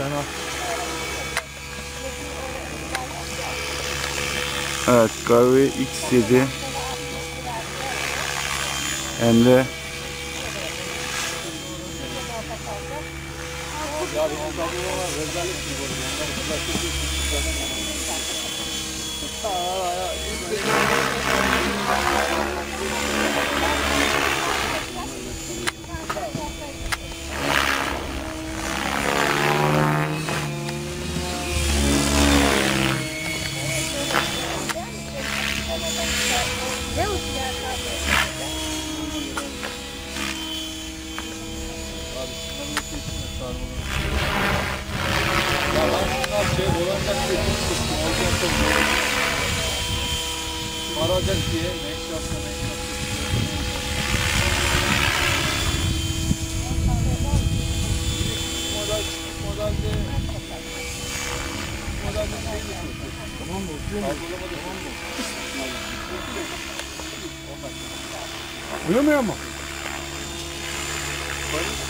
Fena. Evet kahve X7 Emre Ya benim şey diye çok sıktım. Olacak zor. Arayacak diye. İş yapsa. Model küçük modelde modelde şey de. Tamam mı? Kaldırlama da tamam mı? Uyumuyor mu? Boşluk